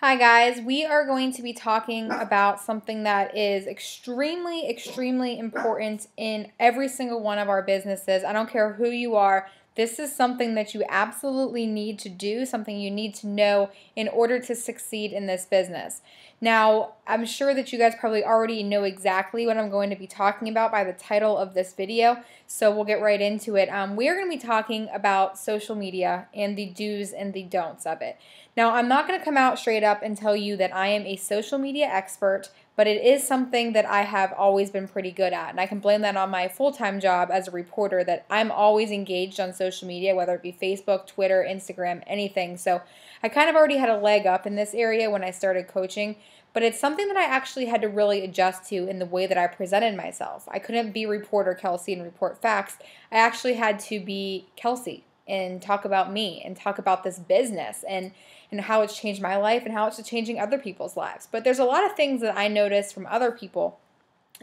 Hi, guys. We are going to be talking about something that is extremely, extremely important in every single one of our businesses. I don't care who you are, this is something that you absolutely need to do, something you need to know in order to succeed in this business. Now, I'm sure that you guys probably already know exactly what I'm going to be talking about by the title of this video, so we'll get right into it. Um, we are going to be talking about social media and the do's and the don'ts of it. Now, I'm not going to come out straight up and tell you that I am a social media expert, but it is something that I have always been pretty good at. And I can blame that on my full time job as a reporter that I'm always engaged on social media, whether it be Facebook, Twitter, Instagram, anything. So I kind of already had a leg up in this area when I started coaching, but it's something that I actually had to really adjust to in the way that I presented myself. I couldn't be reporter Kelsey and report facts. I actually had to be Kelsey and talk about me and talk about this business and and how it's changed my life and how it's changing other people's lives. But there's a lot of things that I notice from other people.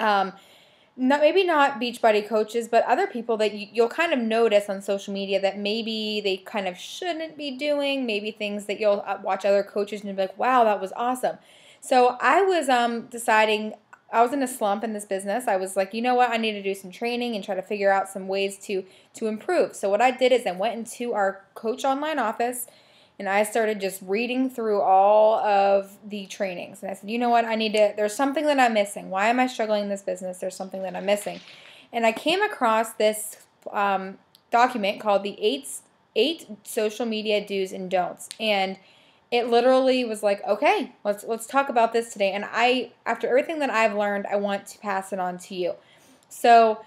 Um, not maybe not Beachbody coaches, but other people that you, you'll kind of notice on social media that maybe they kind of shouldn't be doing. Maybe things that you'll uh, watch other coaches and be like, "Wow, that was awesome." So I was um, deciding I was in a slump in this business. I was like, you know what? I need to do some training and try to figure out some ways to to improve. So what I did is I went into our coach online office and I started just reading through all of the trainings. And I said, you know what? I need to, there's something that I'm missing. Why am I struggling in this business? There's something that I'm missing. And I came across this um, document called the eight, eight social media do's and don'ts. And it literally was like, okay, let's let's talk about this today. And I, after everything that I've learned, I want to pass it on to you. So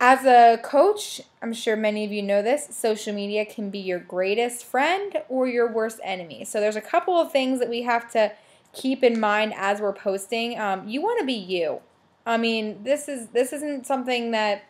as a coach, I'm sure many of you know this, social media can be your greatest friend or your worst enemy. So there's a couple of things that we have to keep in mind as we're posting. Um, you want to be you. I mean, this is this isn't something that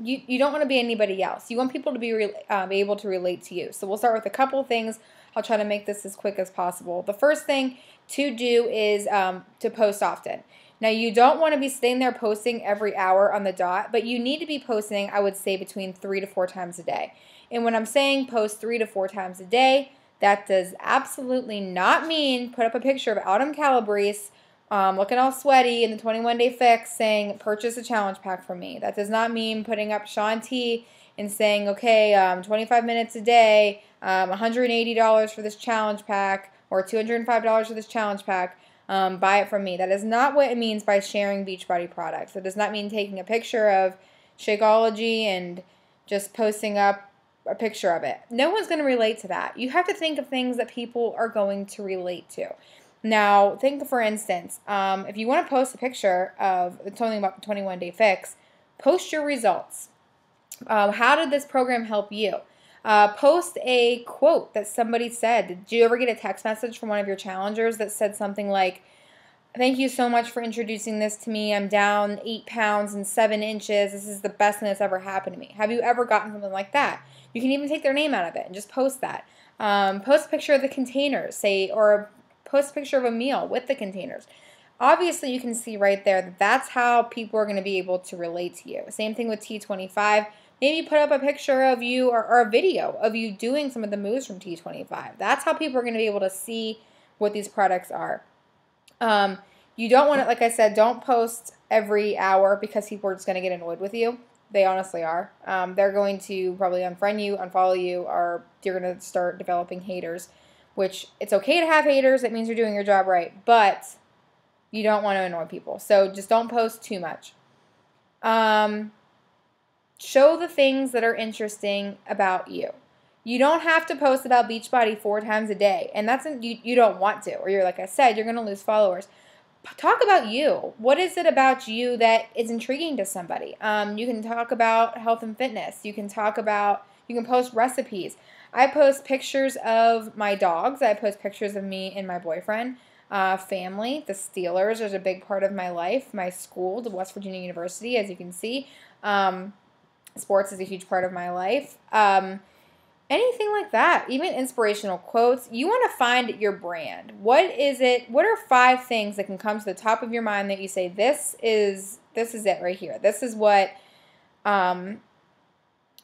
you you don't want to be anybody else. You want people to be re, um, able to relate to you. So we'll start with a couple things. I'll try to make this as quick as possible. The first thing to do is um, to post often. Now, you don't want to be sitting there posting every hour on the dot, but you need to be posting, I would say, between three to four times a day. And when I'm saying post three to four times a day, that does absolutely not mean put up a picture of Autumn Calabrese um, looking all sweaty in the 21 day fix saying, purchase a challenge pack from me. That does not mean putting up Shaun T and saying, okay, um, 25 minutes a day, um, $180 for this challenge pack, or $205 for this challenge pack um, buy it from me. That is not what it means by sharing Beachbody products. It does not mean taking a picture of Shakeology and just posting up a picture of it. No one's going to relate to that. You have to think of things that people are going to relate to. Now, think for instance, um, if you want to post a picture of something about the 21 day fix, post your results. Uh, how did this program help you? Uh, post a quote that somebody said. Did you ever get a text message from one of your challengers that said something like, Thank you so much for introducing this to me. I'm down eight pounds and seven inches. This is the best thing that's ever happened to me. Have you ever gotten something like that? You can even take their name out of it and just post that. Um, post a picture of the containers, say, or post a picture of a meal with the containers. Obviously, you can see right there that that's how people are going to be able to relate to you. Same thing with T25. Maybe put up a picture of you or, or a video of you doing some of the moves from T25. That's how people are going to be able to see what these products are. Um, you don't want to, like I said, don't post every hour because people are just going to get annoyed with you. They honestly are. Um, they're going to probably unfriend you, unfollow you, or you're going to start developing haters, which it's okay to have haters. It means you're doing your job right, but you don't want to annoy people. So just don't post too much. Um, Show the things that are interesting about you. You don't have to post about Beachbody four times a day, and that's you, you don't want to, or you're like I said, you're going to lose followers. Talk about you. What is it about you that is intriguing to somebody? Um, you can talk about health and fitness. You can talk about, you can post recipes. I post pictures of my dogs. I post pictures of me and my boyfriend. Uh, family, the Steelers is a big part of my life. My school, the West Virginia University, as you can see. Um, sports is a huge part of my life. Um, anything like that, even inspirational quotes. You want to find your brand. What is it? What are five things that can come to the top of your mind that you say this is this is it right here. This is what um,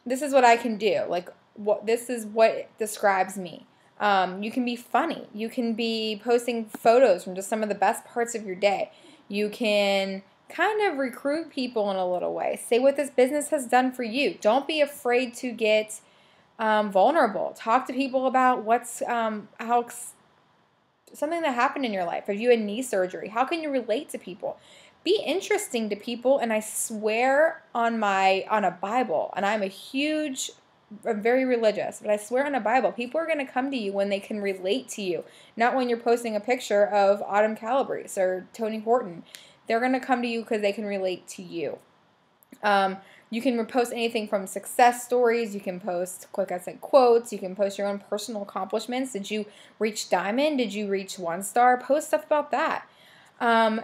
this is what I can do. Like what this is what describes me. Um, you can be funny. You can be posting photos from just some of the best parts of your day. You can kind of recruit people in a little way. Say what this business has done for you. Don't be afraid to get um, vulnerable. Talk to people about what's um, how something that happened in your life. Have you had knee surgery? How can you relate to people? Be interesting to people, and I swear on my on a Bible, and I'm a huge I'm very religious, but I swear on a Bible, people are going to come to you when they can relate to you, not when you're posting a picture of Autumn Calabrese or Tony Horton. They're going to come to you because they can relate to you. Um, you can post anything from success stories. You can post, like I said, quotes. You can post your own personal accomplishments. Did you reach diamond? Did you reach one star? Post stuff about that. Um,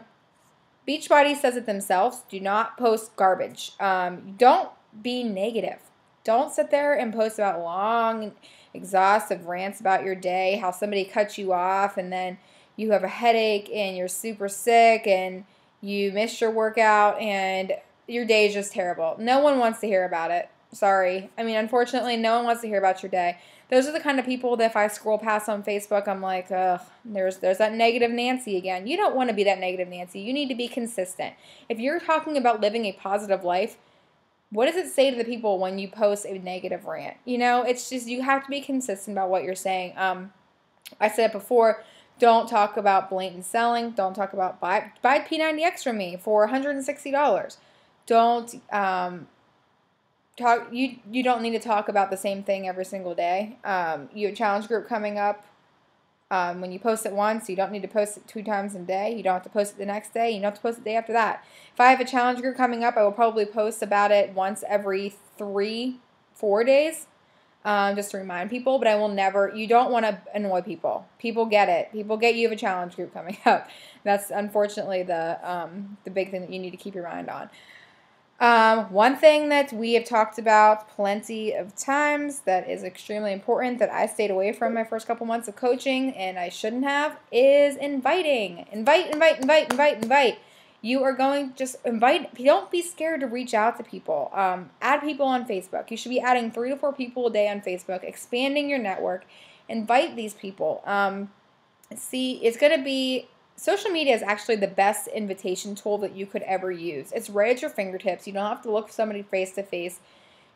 Beachbody says it themselves. Do not post garbage. Um, don't be negative. Don't sit there and post about long, exhaustive rants about your day, how somebody cut you off, and then you have a headache and you're super sick and you missed your workout and your day is just terrible. No one wants to hear about it. Sorry. I mean, unfortunately, no one wants to hear about your day. Those are the kind of people that if I scroll past on Facebook, I'm like, ugh, there's there's that negative Nancy again. You don't want to be that negative Nancy. You need to be consistent. If you're talking about living a positive life, what does it say to the people when you post a negative rant? You know, it's just you have to be consistent about what you're saying. Um, I said before, don't talk about blatant selling. Don't talk about buy buy P90X from me for $160 don't um, talk you you don't need to talk about the same thing every single day. Um, you have a challenge group coming up um, when you post it once you don't need to post it two times a day. You don't have to post it the next day. You don't have to post it the day after that. If i have a challenge group coming up i will probably post about it once every three four days um, just to remind people but i will never you don't want to annoy people people get it people get you have a challenge group coming up that's unfortunately the um, the big thing that you need to keep your mind on um, one thing that we have talked about plenty of times that is extremely important that I stayed away from my first couple months of coaching and I shouldn't have is inviting. Invite, invite, invite, invite, invite. You are going just invite. Don't be scared to reach out to people. Um, add people on Facebook. You should be adding three to four people a day on Facebook, expanding your network. Invite these people. Um, see, it's going to be social media is actually the best invitation tool that you could ever use. It's right at your fingertips. You don't have to look for somebody face to face.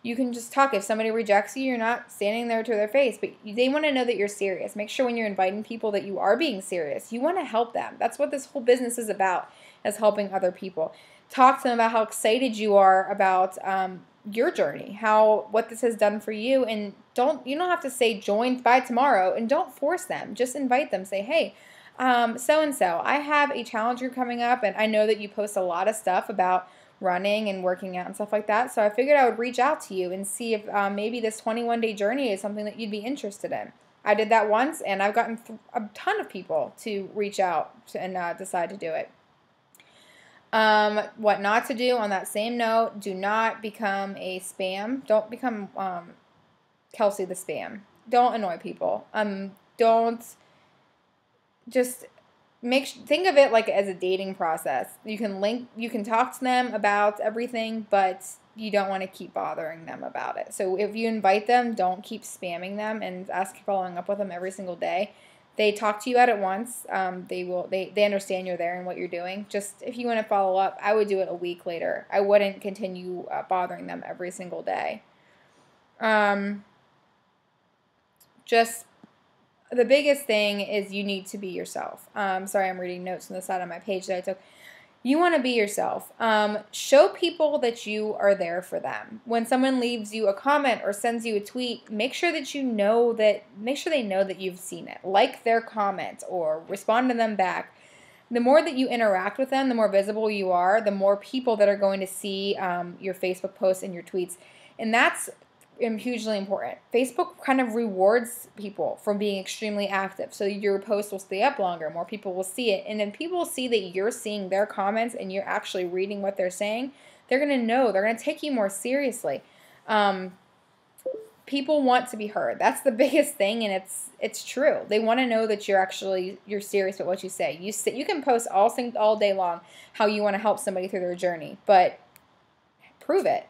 You can just talk. If somebody rejects you, you're not standing there to their face, but they want to know that you're serious. Make sure when you're inviting people that you are being serious. You want to help them. That's what this whole business is about, is helping other people. Talk to them about how excited you are about um, your journey, how what this has done for you, and don't you don't have to say join by tomorrow, and don't force them. Just invite them. Say, hey, so and so, I have a challenge group coming up, and I know that you post a lot of stuff about running and working out and stuff like that. So I figured I would reach out to you and see if um, maybe this 21 day journey is something that you'd be interested in. I did that once, and I've gotten a ton of people to reach out to, and uh, decide to do it. Um, what not to do on that same note, do not become a spam. Don't become um, Kelsey the spam. Don't annoy people. Um, don't just make think of it like as a dating process. You can link, you can talk to them about everything, but you don't want to keep bothering them about it. So if you invite them, don't keep spamming them and ask for following up with them every single day. They talk to you at it once. Um, they will. They they understand you're there and what you're doing. Just if you want to follow up, I would do it a week later. I wouldn't continue uh, bothering them every single day. Um, just the biggest thing is you need to be yourself. Um, sorry, I'm reading notes on the side of my page that I took. You want to be yourself. Um, show people that you are there for them. When someone leaves you a comment or sends you a tweet, make sure that you know that, make sure they know that you've seen it. Like their comment or respond to them back. The more that you interact with them, the more visible you are, the more people that are going to see um, your Facebook posts and your tweets. And that's hugely important. Facebook kind of rewards people for being extremely active. So your post will stay up longer, more people will see it. And then people see that you're seeing their comments and you're actually reading what they're saying, they're going to know, they're going to take you more seriously. Um, people want to be heard. That's the biggest thing and it's it's true. They want to know that you're actually you're serious with what you say. You say, you can post all things all day long how you want to help somebody through their journey, but prove it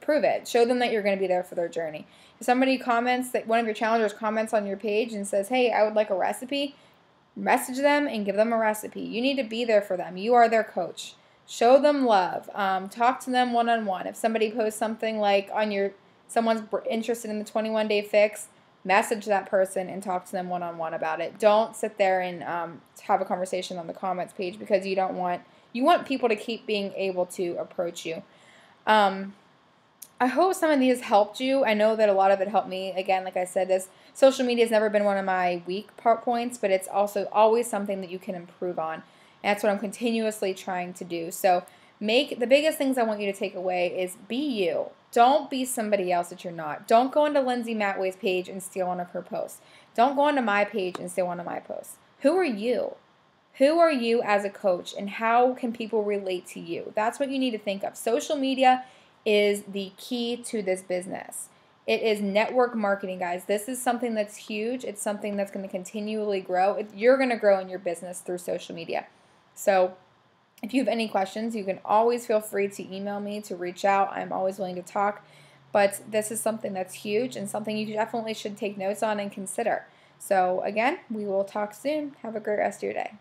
prove it. Show them that you're going to be there for their journey. If somebody comments that one of your challengers comments on your page and says, "Hey, I would like a recipe," message them and give them a recipe. You need to be there for them. You are their coach. Show them love. Um, talk to them one on one. If somebody posts something like on your someone's interested in the 21 day fix, message that person and talk to them one on one about it. Don't sit there and um, have a conversation on the comments page because you don't want you want people to keep being able to approach you. Um, I hope some of these helped you. I know that a lot of it helped me. Again, like I said, this social media has never been one of my weak part points, but it's also always something that you can improve on. And that's what I'm continuously trying to do. So make the biggest things I want you to take away is be you. Don't be somebody else that you're not. Don't go onto Lindsay Matway's page and steal one of her posts. Don't go onto my page and steal one of my posts. Who are you? Who are you as a coach and how can people relate to you? That's what you need to think of. Social media is the key to this business. It is network marketing, guys. This is something that's huge. It's something that's going to continually grow. You're going to grow in your business through social media. So, if you have any questions, you can always feel free to email me to reach out. I'm always willing to talk. But this is something that's huge and something you definitely should take notes on and consider. So, again, we will talk soon. Have a great rest of your day.